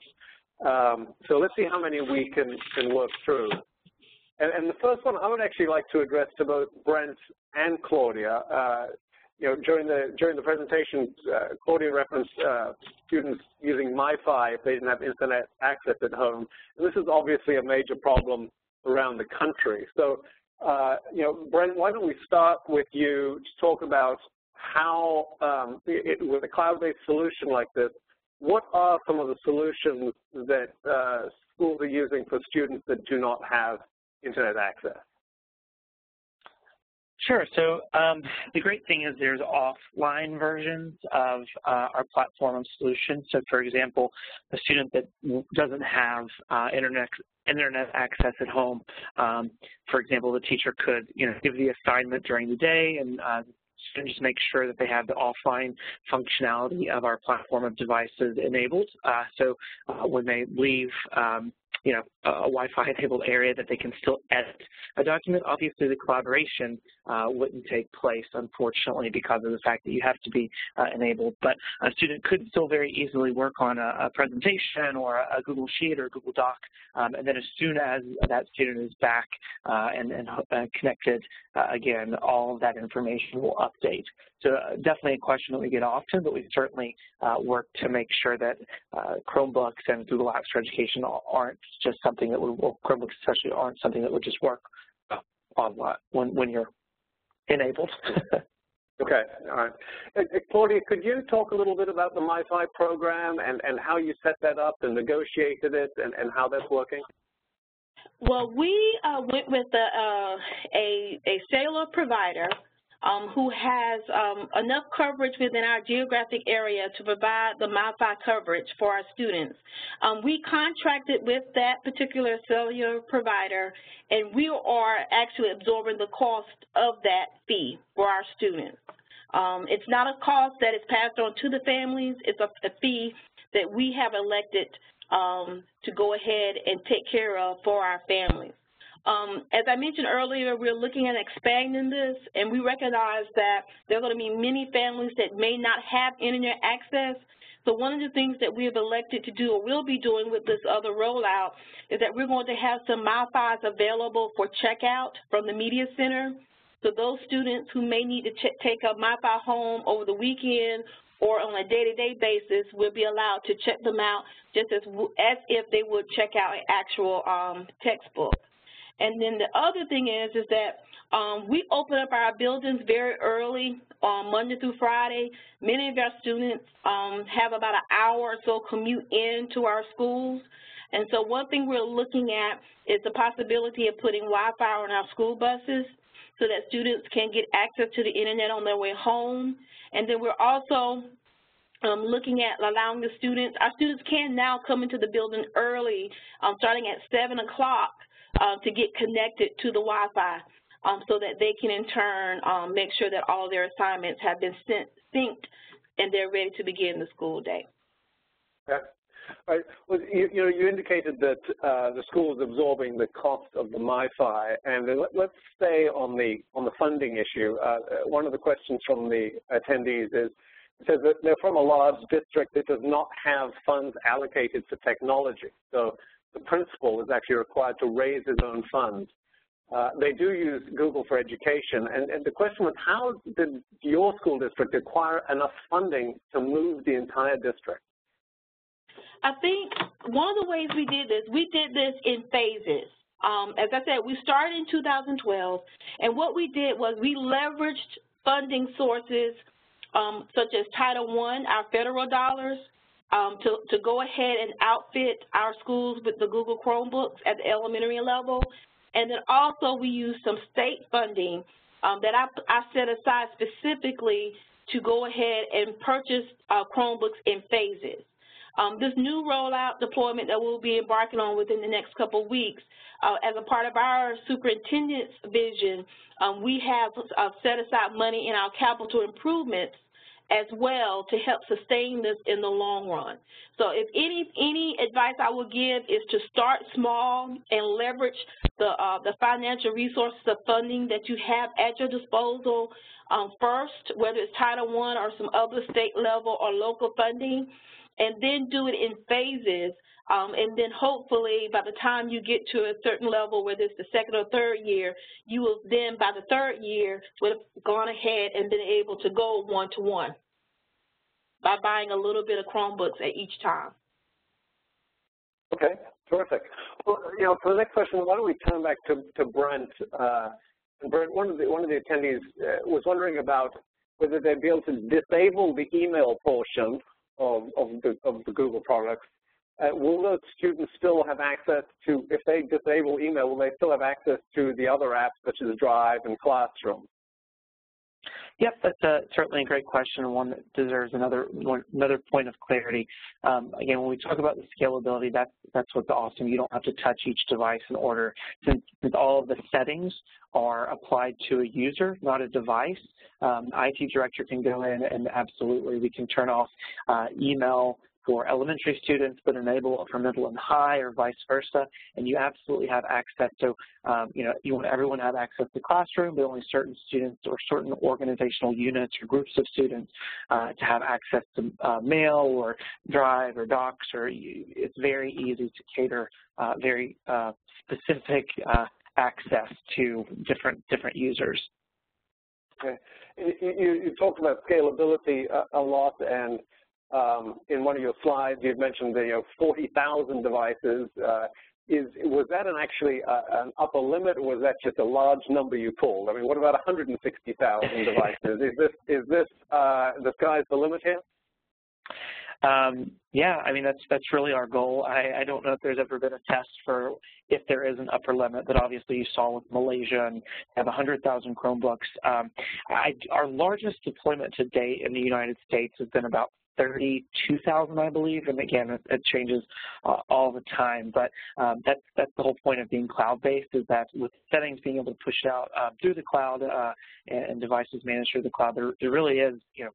Um, so let's see how many we can, can work through. And, and, the first one I would actually like to address to both Brent and Claudia. Uh, you know, during the during the presentation, uh, Claudia referenced uh, students using MiFi if they didn't have internet access at home. And this is obviously a major problem around the country. So, uh, you know, Brent, why don't we start with you to talk about how, um, it, with a cloud-based solution like this, what are some of the solutions that uh, schools are using for students that do not have internet access? Sure. So um, the great thing is there's offline versions of uh, our platform of solutions. So for example, a student that doesn't have uh, internet internet access at home, um, for example, the teacher could you know give the assignment during the day and uh, just make sure that they have the offline functionality of our platform of devices enabled. Uh, so uh, when they leave um, you know, a Wi-Fi enabled area that they can still edit a document. Obviously, the collaboration wouldn't take place, unfortunately, because of the fact that you have to be uh, enabled. But a student could still very easily work on a, a presentation or a, Google Sheet or Google Doc, um, and then as soon as that student is back uh, and, and uh, connected uh, again, all of that information will update. So uh, definitely a question that we get often, but we certainly work to make sure that Chromebooks and Google Apps for Education aren't just something that would, well, Chromebooks especially aren't something that would just work online when, when you're enabled. [LAUGHS] okay, all right. Uh, Claudia, could you talk a little bit about the MiFi program and, and how you set that up and negotiated it and, and how that's working? Well, we uh, went with a, uh, a, a cellular provider um, who has um, enough coverage within our geographic area to provide the MiFi coverage for our students. Um, we contracted with that particular cellular provider, and we are actually absorbing the cost of that fee for our students. Um, it's not a cost that is passed on to the families. It's a, a fee that we have elected um, to go ahead and take care of for our families. Um, as I mentioned earlier, we're looking at expanding this, and we recognize that there are going to be many families that may not have internet access. So one of the things that we have elected to do or will be doing with this other rollout is that we're going to have some MiFis available for checkout from the Media Center. So those students who may need to take a MiFi home over the weekend or on a day-to-day -day basis will be allowed to check them out just as, as if they would check out an actual um, textbook. And then the other thing is, is that um, we open up our buildings very early on Monday through Friday. Many of our students um, have about an hour or so commute into our schools. And so one thing we're looking at is the possibility of putting Wi-Fi on our school buses so that students can get access to the internet on their way home. And then we're also um, looking at allowing the students, our students can now come into the building early, um, starting at 7 o'clock to get connected to the Wi-Fi um, so that they can in turn um, make sure that all their assignments have been sent, synced and they're ready to begin the school day. Right. Well, you, you, know, you indicated that uh, the school is absorbing the cost of the MiFi, and let, us stay on the on the funding issue. Uh, one of the questions from the attendees is says that they're from a large district that does not have funds allocated for technology. So the principal is actually required to raise his own funds. Uh, they do use Google for Education, and, and, the question was, how did your school district acquire enough funding to move the entire district? I think one of the ways we did this, we did this in phases. Um, as I said, we started in 2012, and what we did was we leveraged funding sources um, such as Title I, our federal dollars, um, to, to go ahead and outfit our schools with the Google Chromebooks at the elementary level. And then also we use some state funding um, that I, I set aside specifically to go ahead and purchase uh, Chromebooks in phases. Um, this new rollout deployment that we'll be embarking on within the next couple weeks, uh, as a part of our superintendent's vision, um, we have uh, set aside money in our capital improvements as well to help sustain this in the long run. So if any any advice I would give is to start small and leverage the uh, the financial resources of funding that you have at your disposal um, first, whether it's Title I or some other state level or local funding, and then do it in phases um, and then hopefully by the time you get to a certain level, whether it's the second or third year, you will then by the third year would have gone ahead and been able to go one-to-one -one by buying a little bit of Chromebooks at each time. Okay, terrific. Well, you know, for the next question, why don't we turn back to, to Brent? Uh, Brent, one of the one of the attendees uh, was wondering about whether they'd be able to disable the email portion of, of, the, of the Google products uh, will those students still have access to, if they disable email, will they still have access to the other apps such as Drive and Classroom? Yep, that's a, certainly a great question and one that deserves another one, another point of clarity. Um, again, when we talk about the scalability, that's, that's what's awesome. You don't have to touch each device in order. Since, since all of the settings are applied to a user, not a device, um, IT director can go in and absolutely we can turn off uh, email, for elementary students but enable for middle and high or vice versa, and you absolutely have access. So, um, you know, you want everyone to have access to classroom, but only certain students or certain organizational units or groups of students uh, to have access to uh, mail or drive or docs, or you, it's very easy to cater uh, very uh, specific uh, access to different different users. Okay. You, you talked about scalability a, a lot, and um, in one of your slides, you mentioned the you know, 40,000 devices. Uh, is was that an actually uh, an upper limit, or was that just a large number you pulled? I mean, what about 160,000 [LAUGHS] devices? Is this is this uh, the sky's the limit here? Um, yeah, I mean that's that's really our goal. I, I don't know if there's ever been a test for if there is an upper limit, but obviously you saw with Malaysia and have 100,000 Chromebooks. Um, I, our largest deployment to date in the United States has been about 32,000, I believe, and again, it, it changes uh, all the time. But um, that's that's the whole point of being cloud-based is that with settings being able to push out uh, through the cloud uh, and, and, devices managed through the cloud, there, there really is, you know,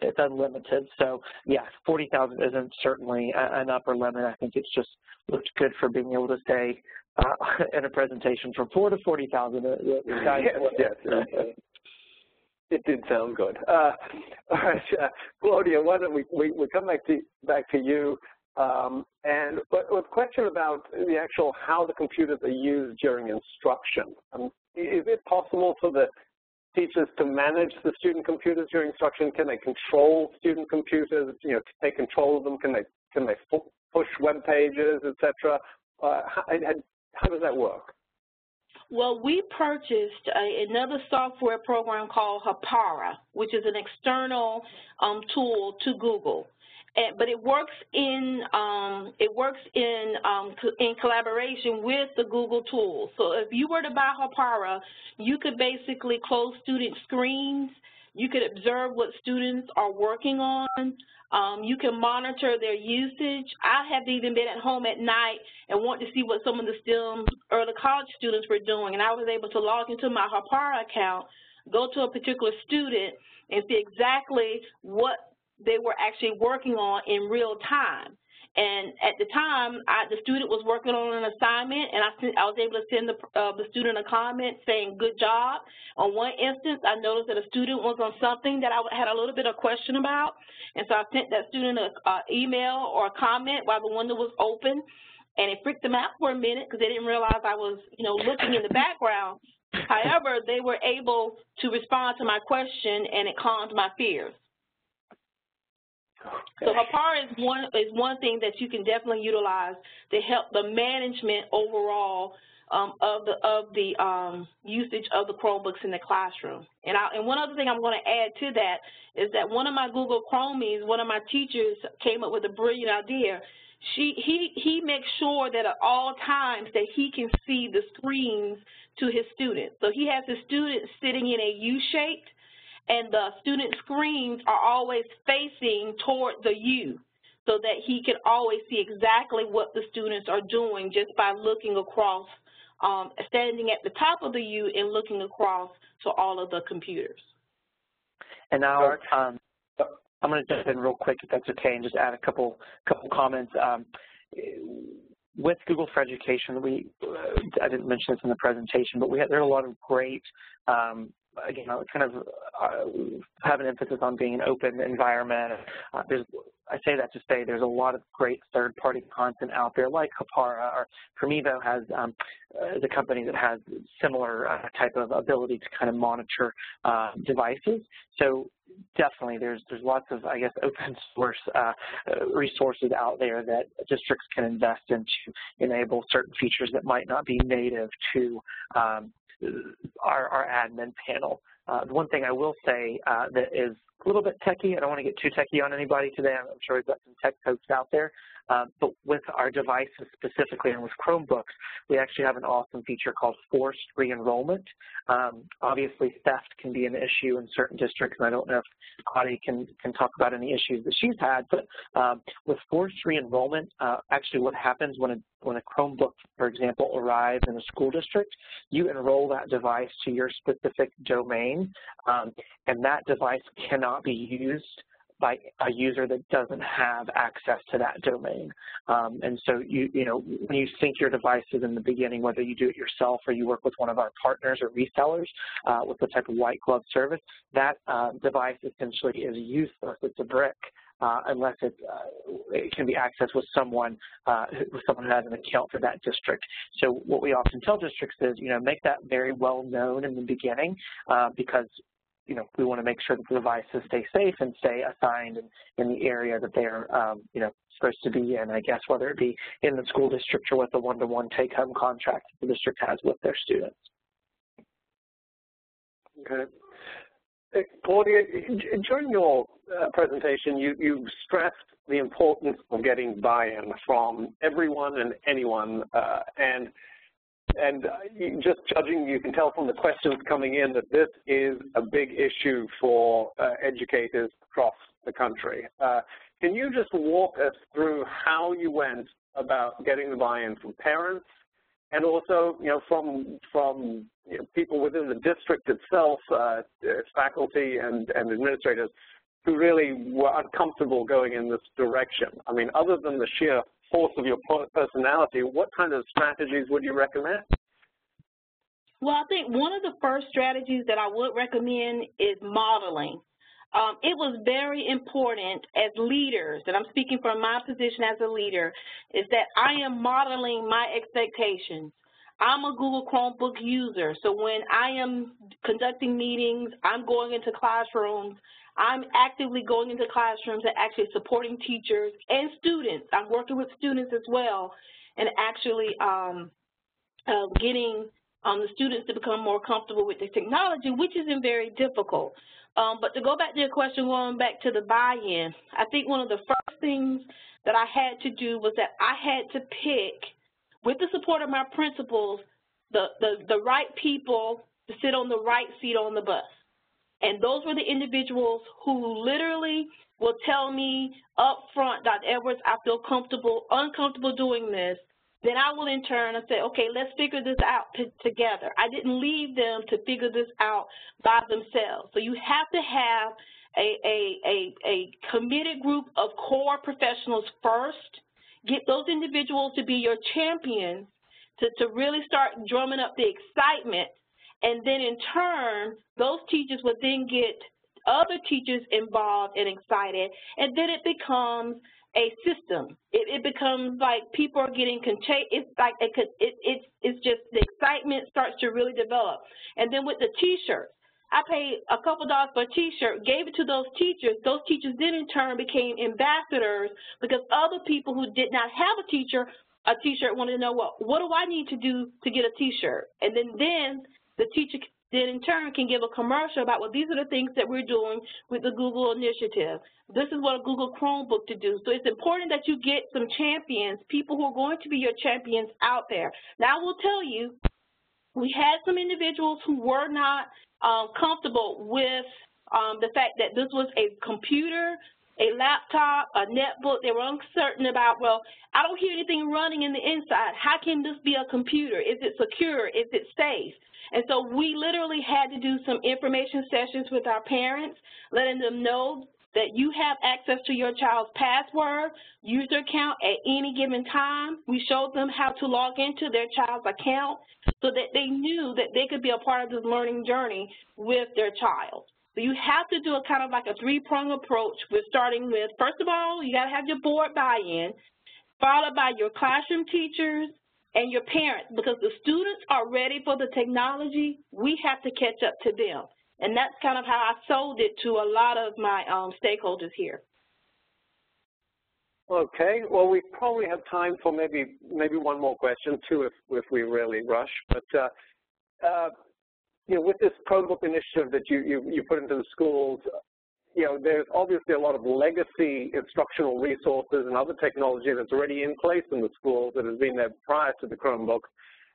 it's unlimited. So yeah, 40,000 isn't certainly an upper limit. I think it's just looked good for being able to say uh, [LAUGHS] in a presentation from four to 40,000. Uh, yes, yes. It did sound good. Uh, [LAUGHS] all right, uh, Claudia, why don't we, we, we come back to back to you? Um, and but a question about the actual how the computers are used during instruction. Um, is it possible for the teachers to manage the student computers during instruction? Can they control student computers? You know, take control of them? Can they can they push web pages, etc.? Uh, how, how does that work? Well, we purchased a, another software program called Hapara, which is an external um, tool to Google. And, but it works in um, it works in um, in collaboration with the Google tools. So if you were to buy Hapara, you could basically close student screens. You could observe what students are working on. Um, you can monitor their usage. I have even been at home at night and want to see what some of the STEM early college students were doing, and I was able to log into my Hapara account, go to a particular student, and see exactly what they were actually working on in real time. And at the time, I, the student was working on an assignment, and I, I was able to send the, uh, the student a comment saying, good job. On one instance, I noticed that a student was on something that I had a little bit of question about, and so I sent that student an email or a comment while the window was open, and it freaked them out for a minute because they didn't realize I was, you know, looking in the background. [LAUGHS] However, they were able to respond to my question, and it calmed my fears. So Hapara is one is one thing that you can definitely utilize to help the management overall um, of the of the um, usage of the Chromebooks in the classroom. And I, and one other thing I'm going to add to that is that one of my Google Chromies, one of my teachers came up with a brilliant idea. She he he makes sure that at all times that he can see the screens to his students. So he has his students sitting in a U-shaped and the student screens are always facing toward the U so that he can always see exactly what the students are doing just by looking across, um, standing at the top of the U and looking across to all of the computers. And now um, I'm going to jump in real quick if that's okay and just add a couple couple comments. Um, with Google for Education, we uh, I didn't mention this in the presentation, but we had, there are a lot of great um, again, I kind of uh, have an emphasis on being an open environment. Uh, there's, I say that to say there's a lot of great third-party content out there, like Hapara or Primevo has um, uh, the company that has similar uh, type of ability to kind of monitor uh, devices. So definitely, there's there's lots of I guess [LAUGHS] open source uh, resources out there that districts can invest in to enable certain features that might not be native to um, our, our admin panel. Uh, the one thing I will say uh, that is a little bit techy, I don't want to get too techy on anybody today. I'm sure we've got some tech folks out there. Uh, but with our devices specifically and with Chromebooks, we actually have an awesome feature called forced re-enrollment. Um, obviously, theft can be an issue in certain districts, and I don't know if Claudia can, can talk about any issues that she's had, but um, with forced re-enrollment, uh, actually what happens when a, when a Chromebook, for example, arrives in a school district, you enroll that device to your specific domain, um, and that device cannot be used by a user that doesn't have access to that domain. Um, and so you, you know, when you sync your devices in the beginning, whether you do it yourself or you work with one of our partners or resellers uh, with the type of white glove service, that uh, device essentially is useless. It's a brick. Uh, unless it, uh, it can be accessed with someone uh, with someone who has an account for that district. So what we often tell districts is, you know, make that very well known in the beginning uh, because you know, we want to make sure that the devices stay safe and stay assigned in, in the area that they're, um, you know, supposed to be in, I guess, whether it be in the school district or with the one-to-one take-home contract the district has with their students. Okay. Claudia, during your uh, presentation, you, you stressed the importance of getting buy-in from everyone and anyone, uh, and and uh, just judging, you can tell from the questions coming in that this is a big issue for uh, educators across the country. Uh, can you just walk us through how you went about getting the buy-in from parents and also, you know, from from you know, people within the district itself, uh, faculty and, and administrators who really were uncomfortable going in this direction? I mean, other than the sheer force of your personality, what kind of strategies would you recommend? Well, I think one of the first strategies that I would recommend is modeling. um, it was very important as leaders, and I'm speaking from my position as a leader, is that I am modeling my expectations. I'm a Google Chromebook user, so when I am conducting meetings, I'm going into classrooms, I'm actively going into classrooms and actually supporting teachers and students. I'm working with students as well and actually um, uh, getting um, the students to become more comfortable with the technology, which isn't very difficult. Um, but to go back to your question, going back to the buy-in, I think one of the first things that I had to do was that I had to pick, with the support of my principals, the, the, the right people to sit on the right seat on the bus. And those were the individuals who literally will tell me up front, Dr. Edwards, I feel comfortable, uncomfortable doing this. Then I will in turn say, okay, let's figure this out together. I didn't leave them to figure this out by themselves. So you have to have a, a, a, a committed group of core professionals first. Get those individuals to be your champions to, to really start drumming up the excitement. And then in turn, those teachers would then get other teachers involved and excited. And then it becomes a system. It, it becomes like people are getting. It's like it, it, it, it's just the excitement starts to really develop. And then with the T-shirts, I paid a couple dollars for a T-shirt, gave it to those teachers. Those teachers then in turn became ambassadors because other people who did not have a teacher, a T-shirt wanted to know what what do I need to do to get a T-shirt, and then then the teacher then in turn can give a commercial about, well, these are the things that we're doing with the Google initiative. This is what a Google Chromebook to do. So it's important that you get some champions, people who are going to be your champions out there. Now, I will tell you, we had some individuals who were not um, comfortable with um, the fact that this was a computer, a laptop, a netbook. They were uncertain about, well, I don't hear anything running in the inside. How can this be a computer? Is it secure? Is it safe? And so we literally had to do some information sessions with our parents, letting them know that you have access to your child's password, user account at any given time. We showed them how to log into their child's account so that they knew that they could be a part of this learning journey with their child. You have to do a kind of like a three-prong approach with starting with, first of all, you got to have your board buy-in, followed by your classroom teachers, and your parents, because the students are ready for the technology, we have to catch up to them. And that's kind of how I sold it to a lot of my um, stakeholders here. Okay, well, we probably have time for maybe maybe one more question too, if if we really rush. But uh, uh, you know, with this Chromebook initiative that you you, you put into the schools, you know, there's obviously a lot of legacy instructional resources and other technology that's already in place in the schools that has been there prior to the Chromebook.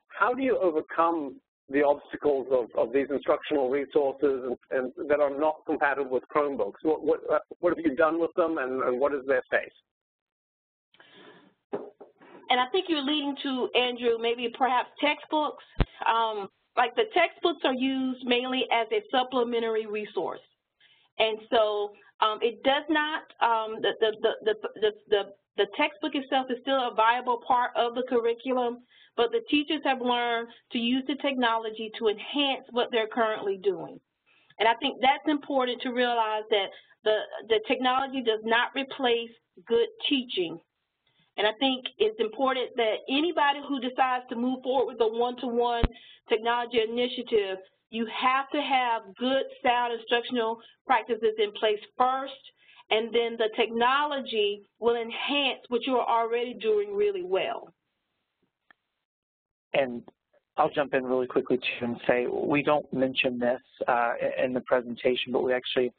How do you overcome the obstacles of, of these instructional resources and, and, that are not compatible with Chromebooks? What, what, what have you done with them and, and what is their face? And I think you're leading to, Andrew, maybe perhaps textbooks. Um, like the textbooks are used mainly as a supplementary resource. And so um, it does not, um, the, the, the, the, the, the textbook itself is still a viable part of the curriculum, but the teachers have learned to use the technology to enhance what they're currently doing. And I think that's important to realize that the, the technology does not replace good teaching. And I think it's important that anybody who decides to move forward with a one-to-one -one technology initiative you have to have good sound instructional practices in place first, and then the technology will enhance what you are already doing really well. And I'll jump in really quickly too and say we don't mention this uh, in the presentation, but we actually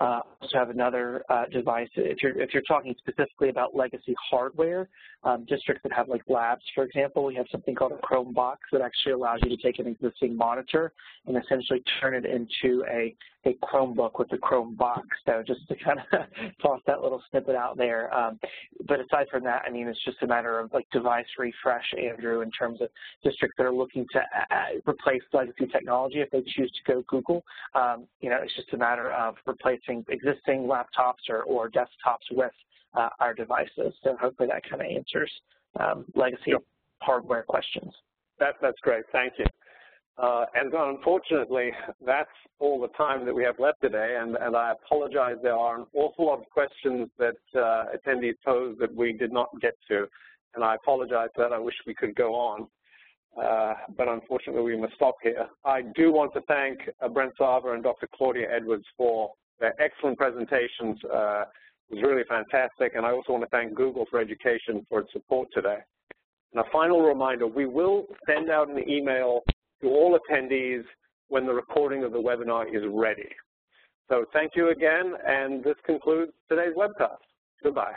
uh, also have another uh, device. If you're, if you're talking specifically about legacy hardware, um, districts that have like labs, for example, we have something called a Chromebox that actually allows you to take an existing monitor and essentially turn it into a a Chromebook with a Chromebox. So just to kind of [LAUGHS] toss that little snippet out there. Um, but aside from that, I mean, it's just a matter of like device refresh, Andrew, in terms of districts that are looking to uh, uh, replace legacy technology if they choose to go Google. Um, you know, it's just a matter of replacing existing laptops or, or desktops with uh, our devices. So hopefully that kind of answers um, legacy yep. hardware questions. That, that's great. Thank you. Uh, and unfortunately, [LAUGHS] that's all the time that we have left today, and, and I apologize. There are an awful lot of questions that uh, attendees posed that we did not get to, and I apologize for that. I wish we could go on, uh, but unfortunately we must stop here. I do want to thank uh, Brent Sava and Dr. Claudia Edwards for their excellent presentations. Uh, it was really fantastic, and I also want to thank Google for Education for its support today. And a final reminder, we will send out an email to all attendees when the recording of the webinar is ready. So thank you again, and this concludes today's webcast. Goodbye.